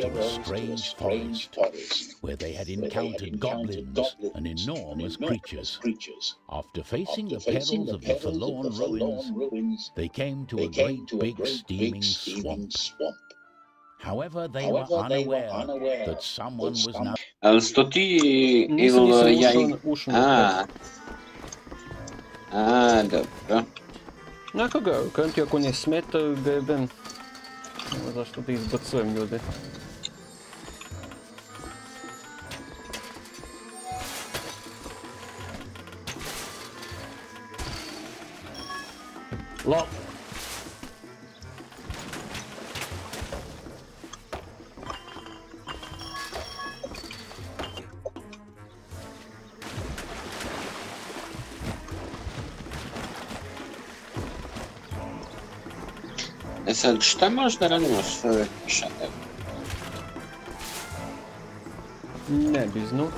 to a strange forest, where they had encountered, goblins, and enormous, creatures. After facing the perils of the forlorn, ruins, they came to, a, great big steaming, swamp. However, they, However, were, unaware they were unaware that someone was now... Ale to ty, Evil, ja ich... A. A, dobra. No kogo? Kręty, jako nie smie, to bym... No, zaś tutaj zboczyłem, Лол. Эсэль, что можно ранено свой шатер? Не, без ну.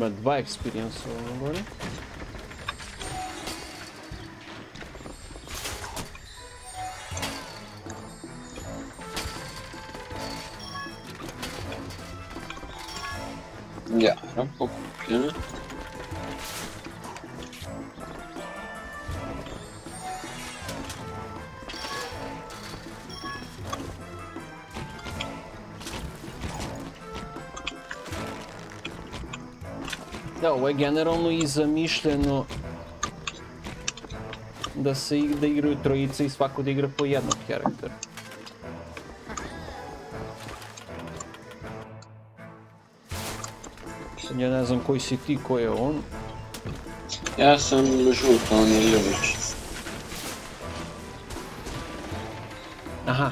ma dwa experience generalno i zamišljeno da se da igraju trojice i svako da igra po jednom karakteru. Sad ja ne znam koji si ti, ko je on. Ja sam žut, on je ljubič. Aha,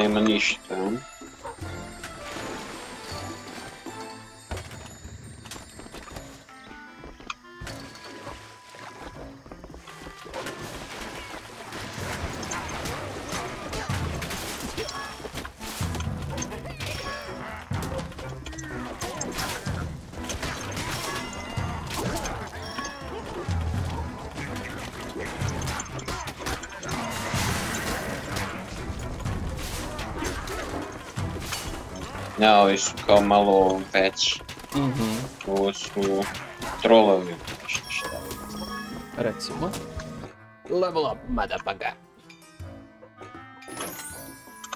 name Anish. Ļaujies, kā malo pēc mm -hmm. mūsu trollovi. Recimo. Level up, motherfucker.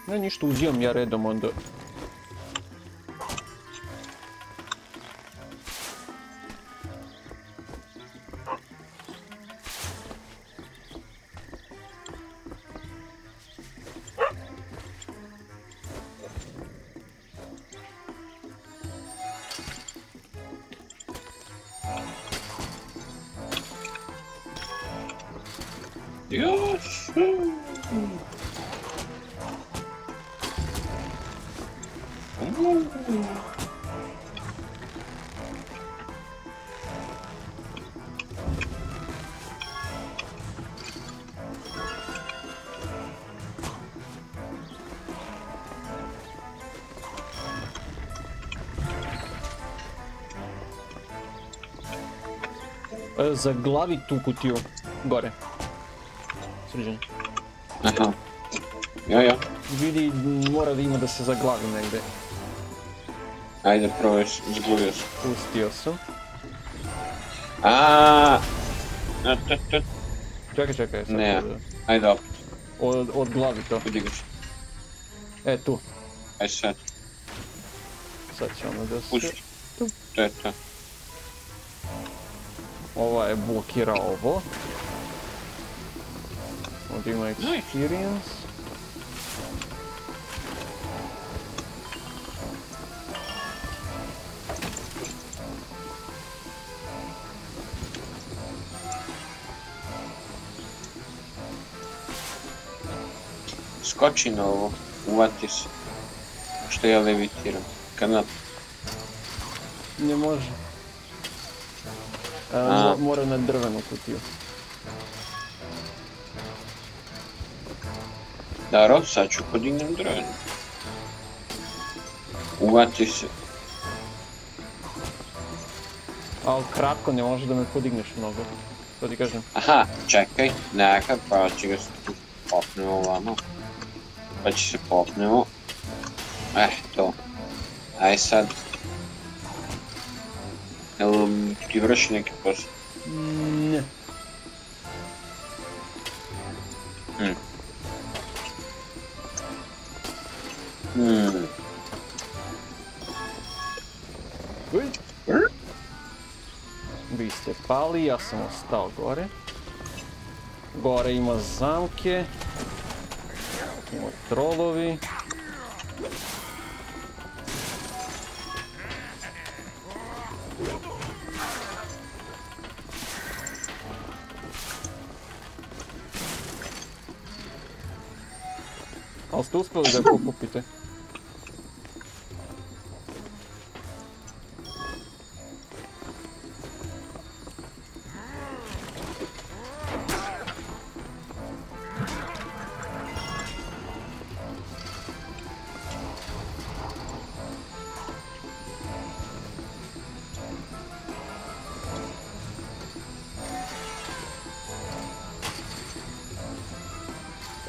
Я ништу узем, я рядом он zaglavi tu kutiju. Gore. Srđan. Aha. Ja, ja. Vidi, mora ima da se zaglavi negde. Ajde, probaš, izgulioš. Pustio sam. Aaaa! Čekaj, čekaj. Sad ne, ajde opet. Od, od glavi to. Udigaš. E, tu. Ajde sad. Sad ćemo ono da se... Pušti. Tu. To je to. ovaj blokira ovo. Ovdje ima experience. Skoči na ovo, uvati se. Što ja levitiram, kanat. Ne može. А, а... Мора на дървено кутио. Даро, сад ћу подигнем дрвено. Увати се. Ал кратко не може да ме подигнеш много. Това ти кажем. Аха, чекај, нека па ќе го попнем лама. Това че се попнемо. Ех, то. Ай сад. Ел, превращенный экипаж? Нет. М. М. Vi ste pali, ja sam ostao gore. Gore ima zamke. Ima trolovi. Туз поведе по купити.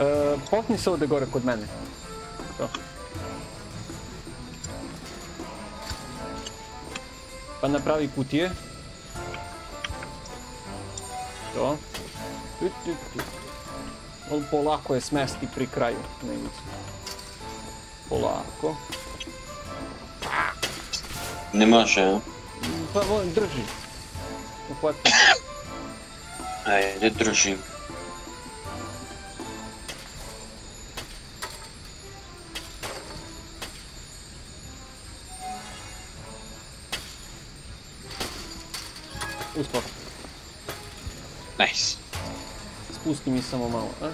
Eh, potni so ode gore kod mene. To. Pa napravi kutije. To. On polako je smesti pri kraju. Polako. Ne može, Pa on drži. Uhvatim. Ajde, držim. Uspao. Nice. Spusti mi samo malo, a?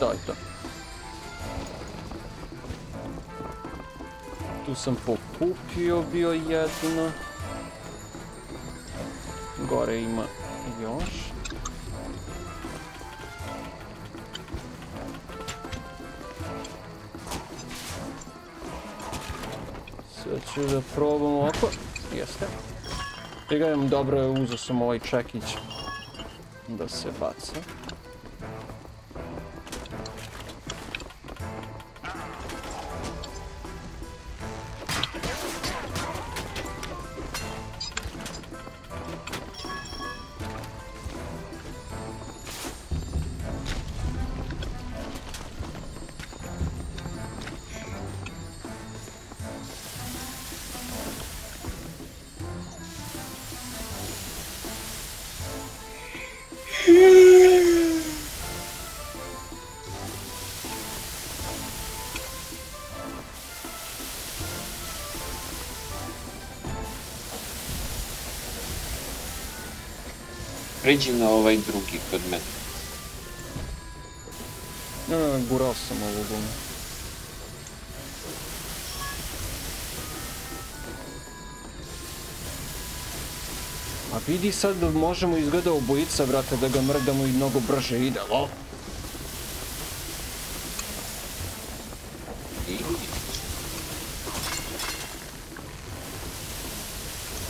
To je to. Tu sam pokupio bio jedno. Gore ima još. Sve ću da probam oko. Jestem. Biegają dobre łzy, są moje czekić. Do sywacy. Originalowej drugich podmiotów. E, góra z samolotu. А 50 можемо із году боїться брати до гамердому одного брожида, о!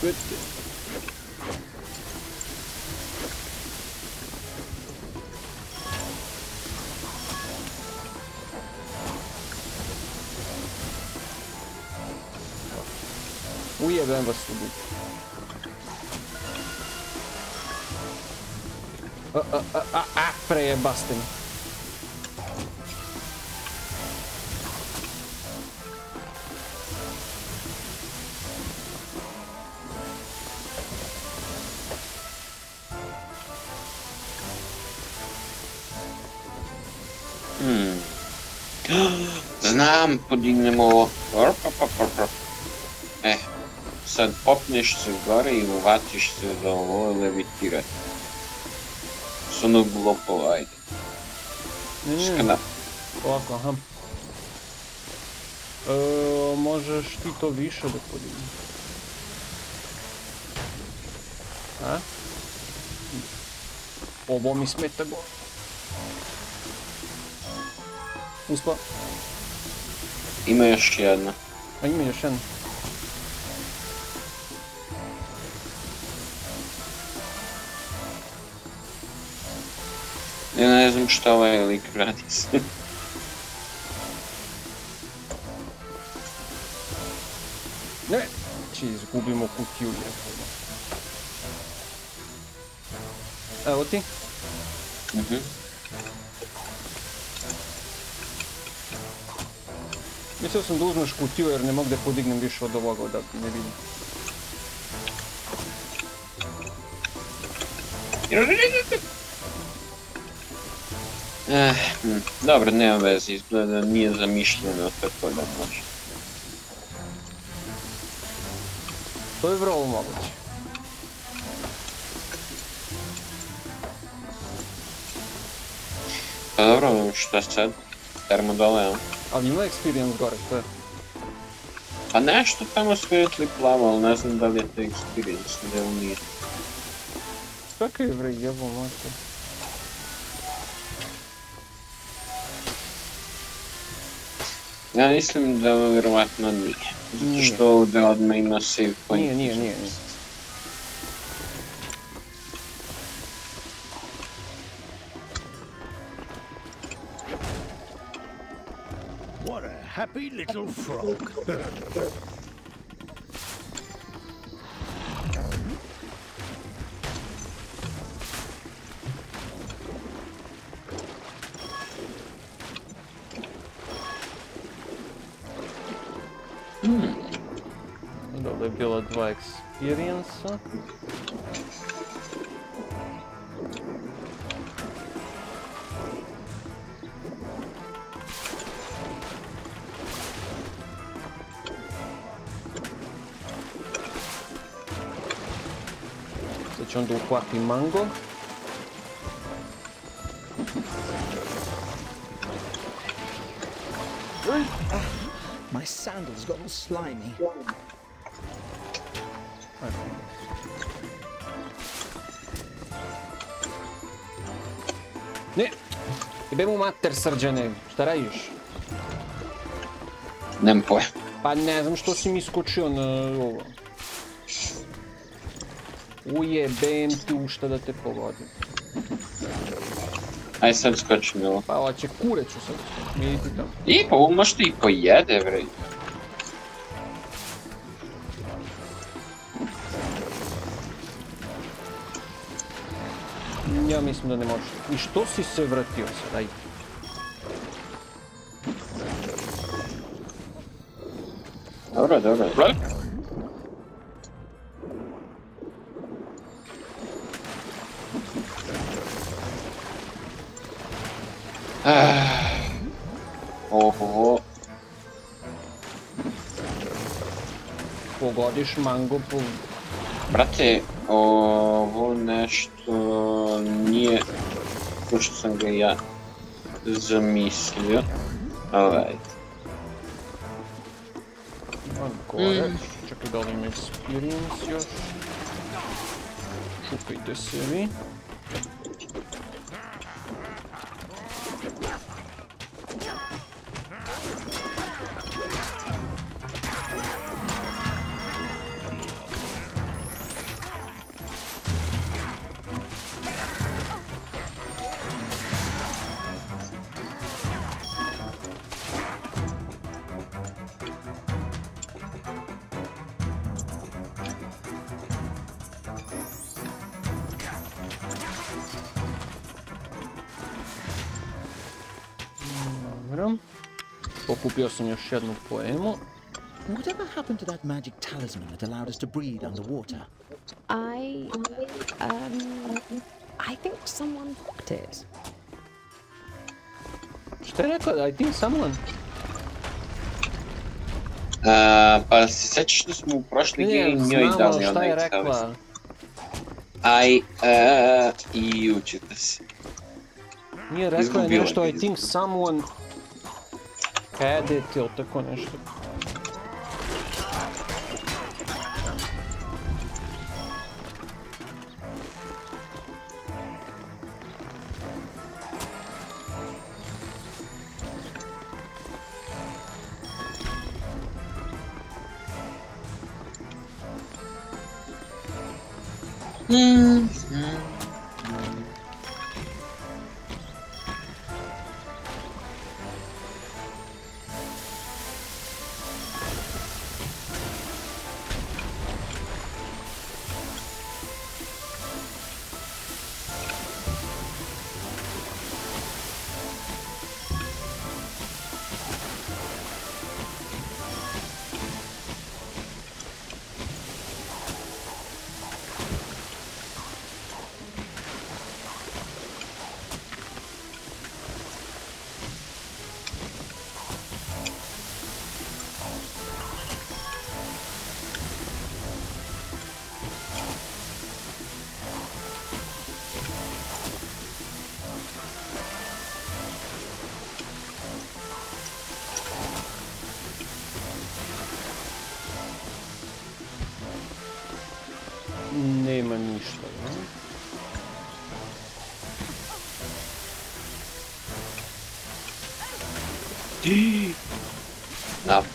Good. Продолжаем вас судить. А-а-а-а, проебастым. Znam, podinny mu... Ehe. sad popneš se gore i uvatiš se da ovo levitirati. S onog lopova, ajde. Mm. Ovako, aha. Eee, možeš ti to više da podijem. A? Ovo mi smeta go. Uspa. Ima još jedna. A ima još jedna. Ja ne znam šta ovaj lik radi se. ne! Či znači, izgubimo kutiju. Evo ti. Mhm. Mislio sam da uzmeš kutiju jer ne mogu da podignem više od ovoga da ne vidim. Eh, dobro, nema veze, izgleda nije zamišljeno tako da može. To je vrlo moguće. Pa dobro, šta sad? Termo dole, ja? Ali ima experience gore, što je? Pa nešto tamo svijetli plavo, ali ne znam da li je to experience, ne li nije. Čekaj ovo je to. Ja jestem zdenerwowany na nich. Przecież to odradne i na save point. Nie, nie, nie. nie. What a happy little frog. Onda li bilo dva experience-a? Sada ću onda mango. sandals got all slimy. Okay. Ne! Jebemu mater srđane, šta radiš? Nemam poje. Pa ne znam što si mi skočio na e, ovo. Ujebem ti u šta da te pogodim. Aj sad skoči mi ovo. Pa hoće, kure kureću sad. Vidite tamo. I pa ovo možda i pojede, vrej. nisam da ne možeš. I što si se vratio sad, ajde. Dobro, dobro. Dobro? Ah. Pogodiš mango po... Brate, ovo nešto... nie wyrzucę go ja z misji. Alright. Agora, deixa eu pegar o experience. Deixa eu pegar esse ali. Dobra. Pokupił sobie jeszcze jedną poemu. Whatever happened to that magic talisman that allowed us to breathe underwater? I... um... I think someone fucked it. Cztereko, I think someone. Uh, pa sjećaš što smo u prošli game njoj dali onaj talisman? Aj, uh, i učite se. Nije rekla je nešto, I think someone Kaydetiyorduk konuştuk. Hmm.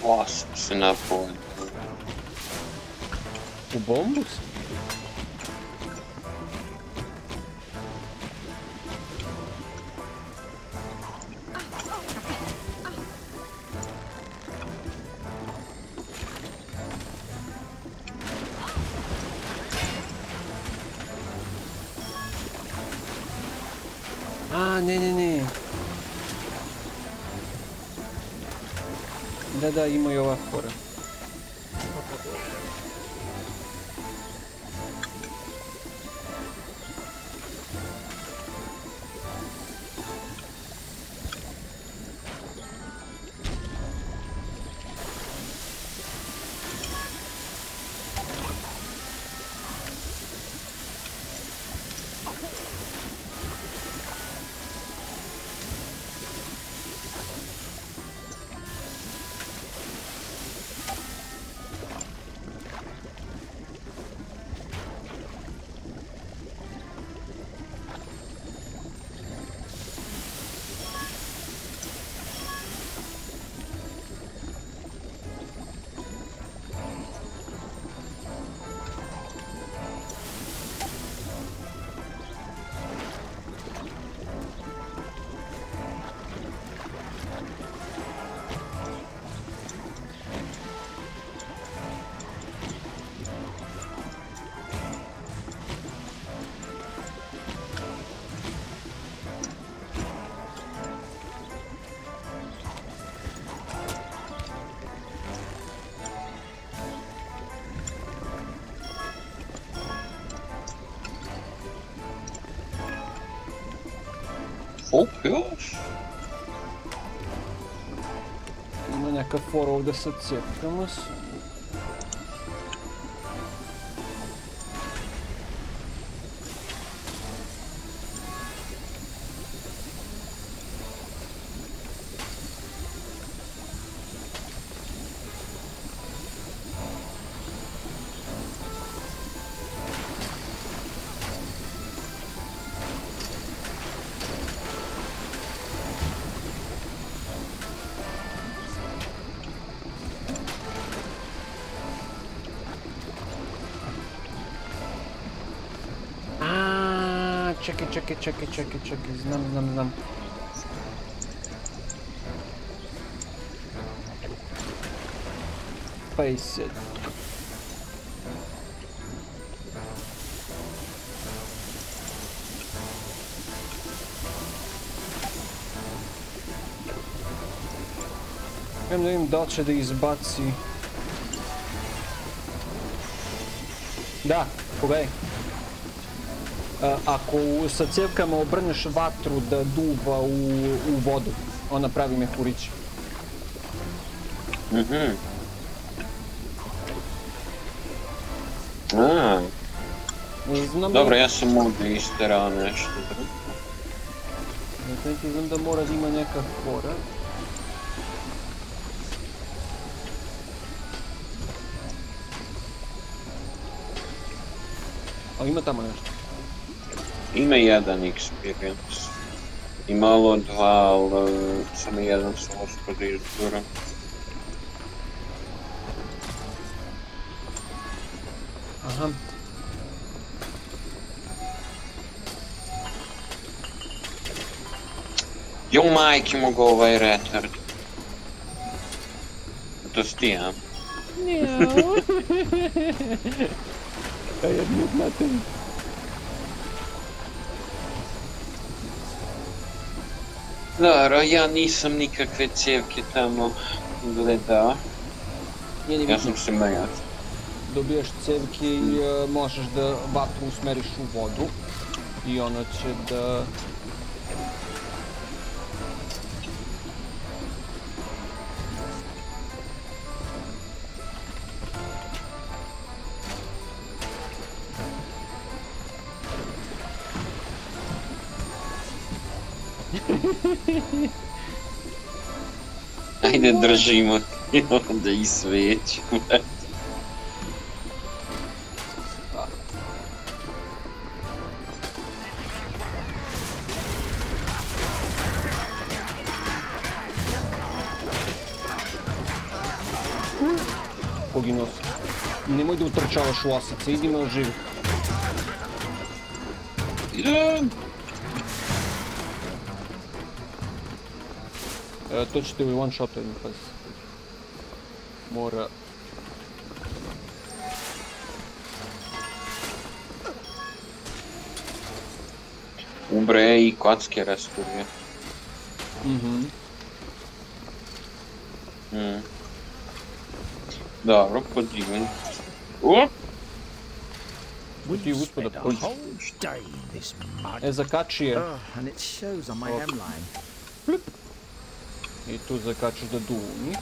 Wasps enough for The bombs? Ah, nee, nee, nee. Да-да, и моего хора. Koupíš? Máme nějaké forou 10 svět, Чеки, чеки, чеки, чеки, чеки. Знам, знам, знам. Пейсет. Hem da im dal će da izbaci. Da, pogledaj. ако с цевкама обърнеш ватру да дува у, у воду, он прави мехурич. Mm-hmm. А, знам Добре, да... аз ще мога да изтера нещо. Не те знам да мора да има някакъв хора. А има там нещо. inmediada experience. E malo odval uh, sam jedan source pod izborom. Aha. Jo majke mogu ovaj retard. To si ti, a? Njau. Kaj je mutna Dobro, ja nisam nikakve cijevke tamo gledao. Ja sam se majac. Dobijaš cijevke i e, možeš da vatru usmeriš u vodu i ona će da ne držimo onda i sveću. Poginuo Nemoj da utrčavaš u asice, idi malo živi. Idem! то, что ты вы ваншотами Мора. Umbre и Кацки раскурви. Угу. Да, роб подивен. О, Будь и господа, прочь. Я закачаю. Плюп. I tu zakačeš da duni.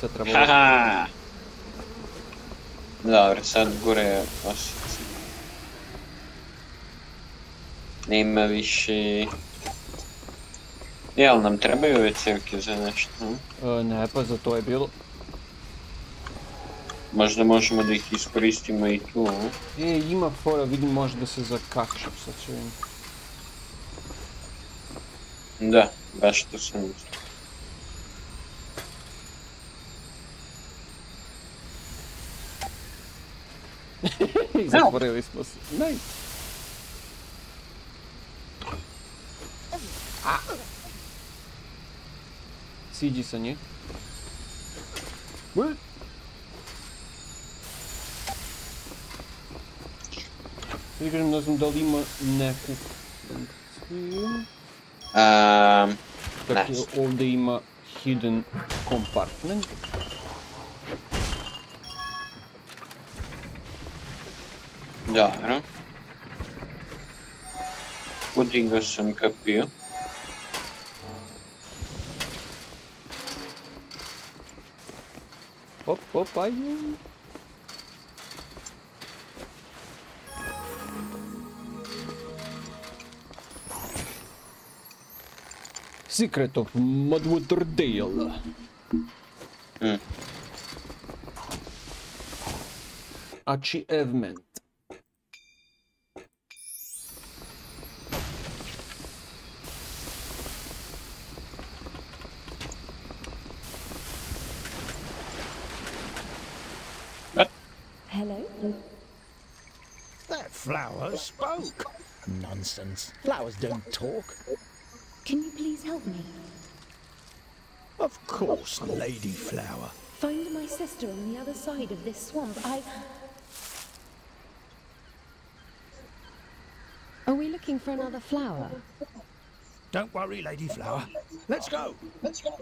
Sad treba... Haha! Dobro, sad gore ošice. Nema više... Jel nam trebaju ove cevke za nešto? E, ne, pa za to je bilo. Možda možemo da ih iskoristimo i tu. E, ima fora, vidim možda se zakačem sa čim. Да, да, что с ним? затворились нас. Найс. А. Сидіса, ні? Блин. Э. мы нас удалимо не купим. Um, that's all the hidden compartment. Dobra. Building go some copy. Hop, hop, are you? Secret of Mudwater Dale. Mm. Achievement. Hello? That flower spoke. Nonsense. Flowers don't talk. Can you please help me? Of course, Lady Flower. Find my sister on the other side of this swamp. I... Are we looking for another flower? Don't worry, Lady Flower. Let's go. Let's go.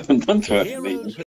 Don't worry.